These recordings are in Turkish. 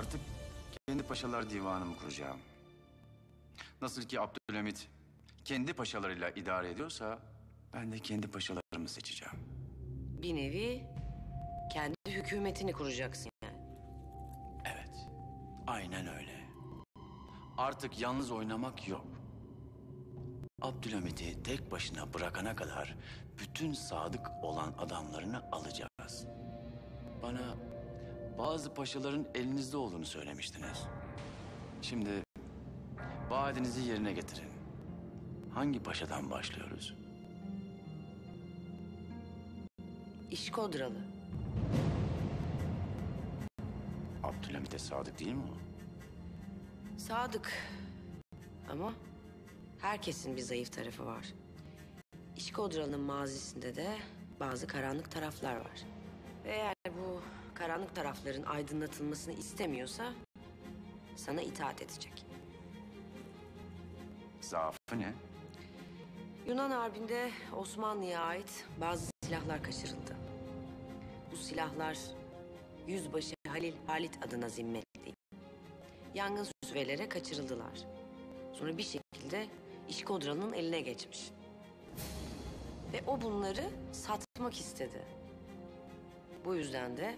Artık kendi paşalar divanımı kuracağım. Nasıl ki Abdülhamit kendi paşalarıyla idare ediyorsa... ...ben de kendi paşalarımı seçeceğim. Bir nevi kendi hükümetini kuracaksın yani. Evet, aynen öyle. Artık yalnız oynamak yok. Abdülhamit'i tek başına bırakana kadar bütün sadık olan adamlarını alacağız. Bana bazı paşaların elinizde olduğunu söylemiştiniz. Şimdi vaadinizi yerine getirin. Hangi paşadan başlıyoruz? İşkodralı. Abdülhamit'e sadık değil mi o? Sadık. Ama herkesin bir zayıf tarafı var. İşkodralı'nın mazisinde de bazı karanlık taraflar var. Ve eğer karanlık tarafların aydınlatılmasını istemiyorsa sana itaat edecek. Zaafı ne? Yunan Harbi'nde Osmanlı'ya ait bazı silahlar kaçırıldı. Bu silahlar Yüzbaşı Halil Halit adına zimmetli. Yangın süsvelere kaçırıldılar. Sonra bir şekilde İşkodralı'nın eline geçmiş. Ve o bunları satmak istedi. Bu yüzden de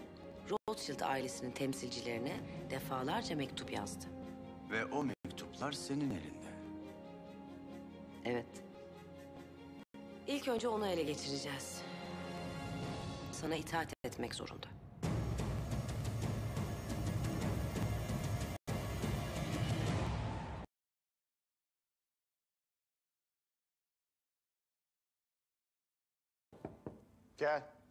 Rothschild ailesinin temsilcilerine defalarca mektup yazdı. Ve o mektuplar senin elinde. Evet. İlk önce onu ele geçireceğiz. Sana itaat etmek zorunda. Gel.